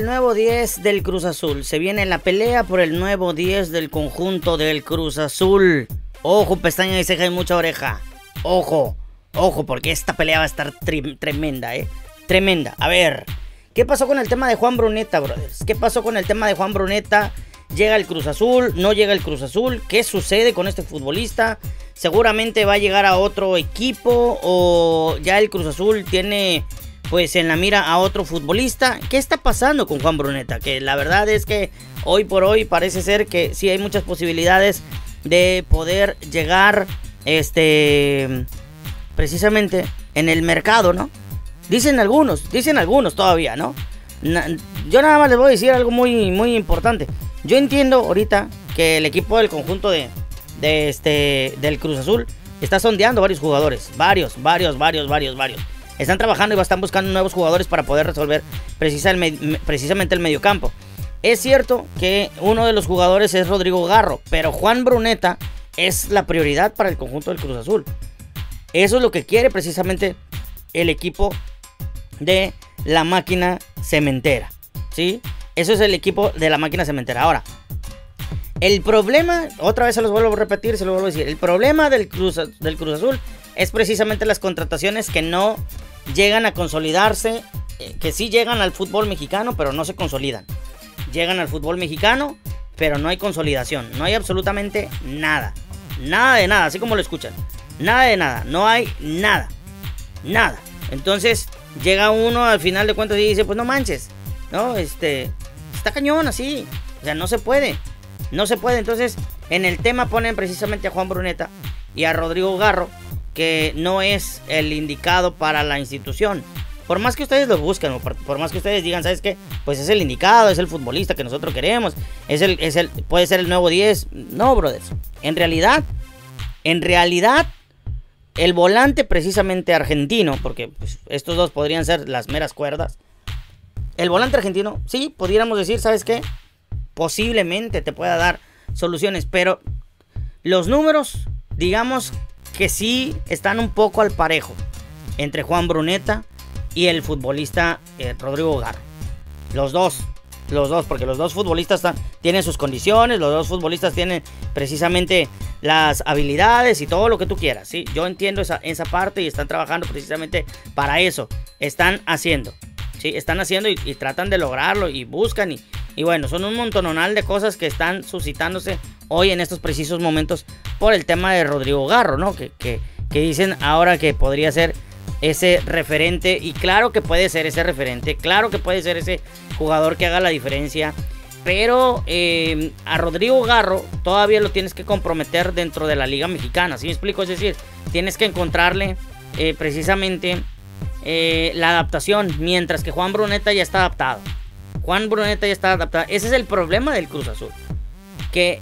El nuevo 10 del Cruz Azul. Se viene la pelea por el nuevo 10 del conjunto del Cruz Azul. Ojo, pestaña y ceja y mucha oreja. Ojo, ojo, porque esta pelea va a estar tremenda, ¿eh? Tremenda. A ver, ¿qué pasó con el tema de Juan Bruneta, brothers? ¿Qué pasó con el tema de Juan Bruneta? ¿Llega el Cruz Azul? ¿No llega el Cruz Azul? ¿Qué sucede con este futbolista? Seguramente va a llegar a otro equipo o ya el Cruz Azul tiene pues en la mira a otro futbolista. ¿Qué está pasando con Juan Bruneta? Que la verdad es que hoy por hoy parece ser que sí hay muchas posibilidades de poder llegar este precisamente en el mercado, ¿no? Dicen algunos, dicen algunos todavía, ¿no? yo nada más les voy a decir algo muy muy importante. Yo entiendo ahorita que el equipo del conjunto de, de este del Cruz Azul está sondeando varios jugadores, varios, varios, varios, varios, varios están trabajando y están buscando nuevos jugadores para poder resolver precisamente el mediocampo. Es cierto que uno de los jugadores es Rodrigo Garro, pero Juan Bruneta es la prioridad para el conjunto del Cruz Azul. Eso es lo que quiere precisamente el equipo de la máquina cementera. ¿Sí? Eso es el equipo de la máquina cementera. Ahora, el problema, otra vez se los vuelvo a repetir, se lo vuelvo a decir, el problema del Cruz, del Cruz Azul es precisamente las contrataciones que no llegan a consolidarse, eh, que sí llegan al fútbol mexicano, pero no se consolidan. Llegan al fútbol mexicano, pero no hay consolidación, no hay absolutamente nada. Nada de nada, así como lo escuchan. Nada de nada, no hay nada. Nada. Entonces llega uno al final de cuentas y dice, pues no manches. No, este, está cañón así. O sea, no se puede. No se puede. Entonces, en el tema ponen precisamente a Juan Bruneta y a Rodrigo Garro que no es el indicado para la institución. Por más que ustedes lo busquen, por, más que ustedes digan, ¿sabes qué? Pues es el indicado, es el futbolista que nosotros queremos, es el, es el, puede ser el nuevo 10. No, brothers. En realidad, en realidad, el volante precisamente argentino, porque pues, estos dos podrían ser las meras cuerdas. El volante argentino, sí, podríamos decir, ¿sabes qué? Posiblemente te pueda dar soluciones, pero los números, digamos que sí están un poco al parejo entre Juan Bruneta y el futbolista eh, Rodrigo Garro. Los dos, los dos, porque los dos futbolistas tienen sus condiciones, los dos futbolistas tienen precisamente las habilidades y todo lo que tú quieras, ¿sí? Yo entiendo esa, esa parte y están trabajando precisamente para eso. Están haciendo, ¿sí? Están haciendo y, tratan de lograrlo y buscan y, y bueno, son un montononal de cosas que están suscitándose hoy en estos precisos momentos por el tema de Rodrigo Garro, ¿no? Que, que, dicen ahora que podría ser ese referente y claro que puede ser ese referente, claro que puede ser ese jugador que haga la diferencia, pero eh, a Rodrigo Garro todavía lo tienes que comprometer dentro de la Liga Mexicana, ¿sí me explico? Es decir, tienes que encontrarle eh, precisamente eh, la adaptación, mientras que Juan Bruneta ya está adaptado. Juan Bruneta ya está adaptado. Ese es el problema del Cruz Azul. Que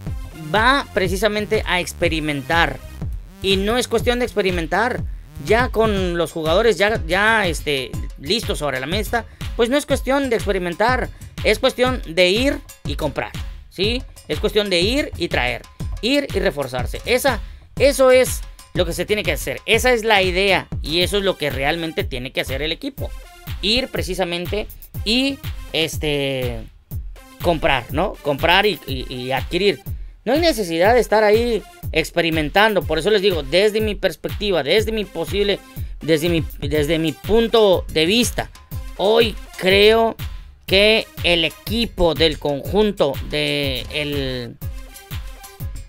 va precisamente a experimentar. Y no es cuestión de experimentar. Ya con los jugadores ya, ya este, listos sobre la mesa, pues no es cuestión de experimentar. Es cuestión de ir y comprar. ¿Sí? Es cuestión de ir y traer. Ir y reforzarse. Esa, eso es lo que se tiene que hacer. Esa es la idea. Y eso es lo que realmente tiene que hacer el equipo. Ir precisamente y este comprar, ¿no? Comprar y adquirir. No hay necesidad de estar ahí experimentando. Por eso les digo, desde mi perspectiva, desde mi posible, desde mi, desde mi punto de vista, hoy creo que el equipo del conjunto de el,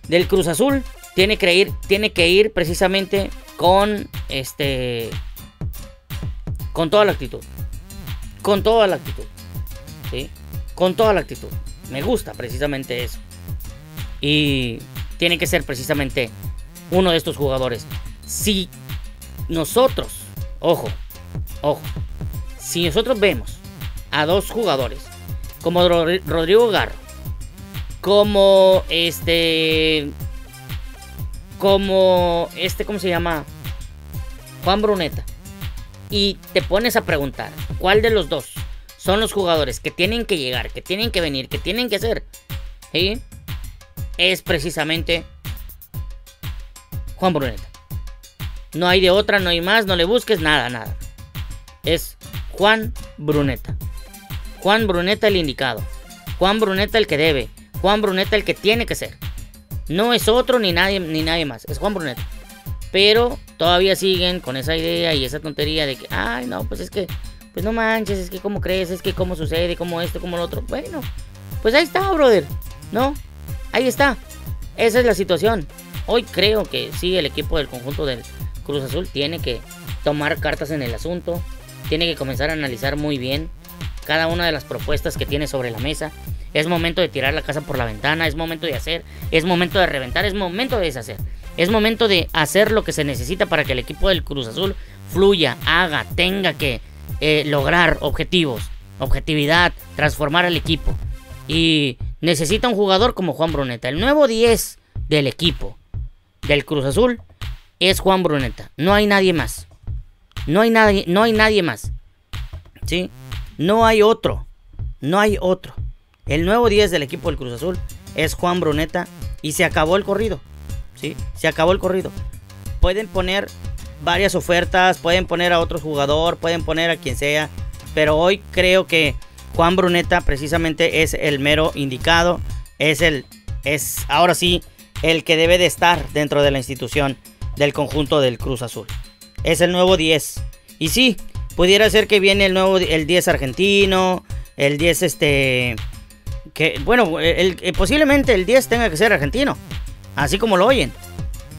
del Cruz Azul tiene que ir, tiene que ir precisamente con este con toda la actitud. Con toda la actitud. ¿Sí? Con toda la actitud. Me gusta precisamente eso. Y tiene que ser precisamente uno de estos jugadores. Si nosotros, ojo, ojo, si nosotros vemos a dos jugadores como Rodrigo Garro, como este, como este, ¿cómo se llama? Juan Bruneta. Y te pones a preguntar, ¿cuál de los dos son los jugadores que tienen que llegar, que tienen que venir, que tienen que ser? ¿Sí? Es precisamente Juan Bruneta. No hay de otra, no hay más, no le busques nada, nada. Es Juan Bruneta. Juan Bruneta el indicado. Juan Bruneta el que debe. Juan Bruneta el que tiene que ser. No es otro ni nadie, ni nadie más. Es Juan Bruneta. Pero todavía siguen con esa idea y esa tontería de que, ay, no, pues es que, pues no manches, es que cómo crees, es que cómo sucede, cómo esto, cómo lo otro. Bueno, pues ahí está, brother. ¿No? Ahí está. Esa es la situación. Hoy creo que sí, el equipo del conjunto del Cruz Azul tiene que tomar cartas en el asunto. Tiene que comenzar a analizar muy bien cada una de las propuestas que tiene sobre la mesa. Es momento de tirar la casa por la ventana, es momento de hacer, es momento de reventar, es momento de deshacer. Es momento de hacer lo que se necesita para que el equipo del Cruz Azul fluya, haga, tenga que eh, lograr objetivos, objetividad, transformar al equipo. Y necesita un jugador como Juan Bruneta. El nuevo 10 del equipo del Cruz Azul es Juan Bruneta. No hay nadie más. No hay nadie, no hay nadie más. ¿Sí? No hay otro. No hay otro. El nuevo 10 del equipo del Cruz Azul es Juan Bruneta y se acabó el corrido. ¿Sí? Se acabó el corrido. Pueden poner varias ofertas, pueden poner a otro jugador, pueden poner a quien sea, pero hoy creo que Juan Bruneta precisamente es el mero indicado, es el es ahora sí el que debe de estar dentro de la institución del conjunto del Cruz Azul. Es el nuevo 10. Y sí, pudiera ser que viene el nuevo el 10 argentino, el 10 este que bueno, eh, posiblemente el 10 tenga que ser argentino, así como lo oyen.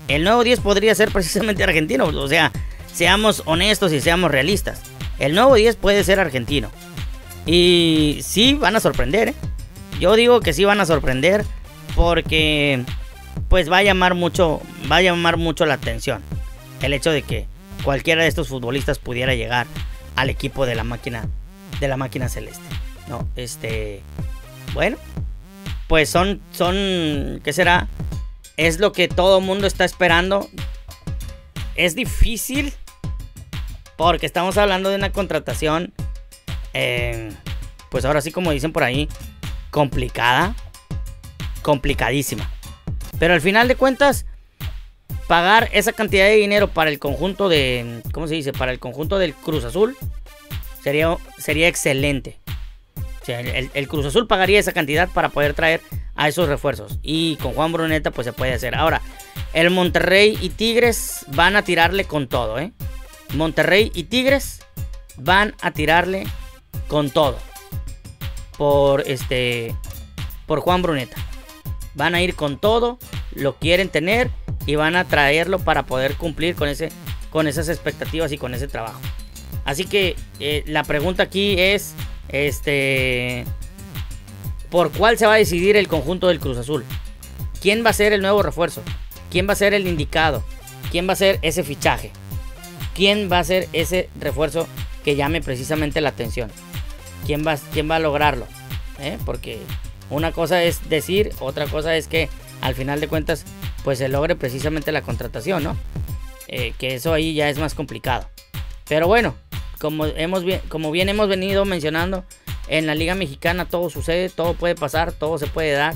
El nuevo 10 podría ser precisamente argentino, o sea, seamos honestos y seamos realistas. El nuevo 10 puede ser argentino. Y sí van a sorprender, ¿eh? Yo digo que sí van a sorprender porque pues va a llamar mucho, va a llamar mucho la atención el hecho de que cualquiera de estos futbolistas pudiera llegar al equipo de la máquina de la máquina celeste. No, este bueno, pues son son ¿qué será? Es lo que todo mundo está esperando. Es difícil porque estamos hablando de una contratación eh, pues ahora sí como dicen por ahí complicada, complicadísima. Pero al final de cuentas pagar esa cantidad de dinero para el conjunto de, ¿cómo se dice? Para el conjunto del Cruz Azul sería, sería excelente. Sea, el, Cruz Azul pagaría esa cantidad para poder traer a esos refuerzos. Y con Juan Bruneta pues se puede hacer. Ahora, el Monterrey y Tigres van a tirarle con todo, ¿eh? Monterrey y Tigres van a tirarle con todo. Por este, por Juan Bruneta. Van a ir con todo, lo quieren tener y van a traerlo para poder cumplir con, ese, con esas expectativas y con ese trabajo. Así que eh, la pregunta aquí es, este, ¿por cuál se va a decidir el conjunto del Cruz Azul? ¿Quién va a ser el nuevo refuerzo? ¿Quién va a ser el indicado? ¿Quién va a ser ese fichaje? ¿Quién va a ser ese refuerzo que llame precisamente la atención? ¿Quién va, quién va a lograrlo? ¿Eh? Porque una cosa es decir, otra cosa es que al final de cuentas pues se logre precisamente la contratación, ¿no? Eh, que eso ahí ya es más complicado. Pero bueno, como, hemos, como bien hemos venido mencionando, en la Liga Mexicana todo sucede, todo puede pasar, todo se puede dar.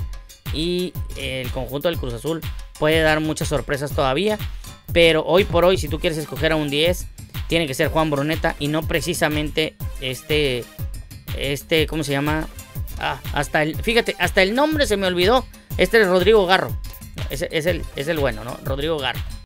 Y el conjunto del Cruz Azul puede dar muchas sorpresas todavía. Pero hoy por hoy, si tú quieres escoger a un 10, tiene que ser Juan Bruneta y no precisamente este, este, ¿cómo se llama? Ah, hasta el, fíjate, hasta el nombre se me olvidó. Este es Rodrigo Garro. Es, es, el, es el bueno, ¿no? Rodrigo Garro.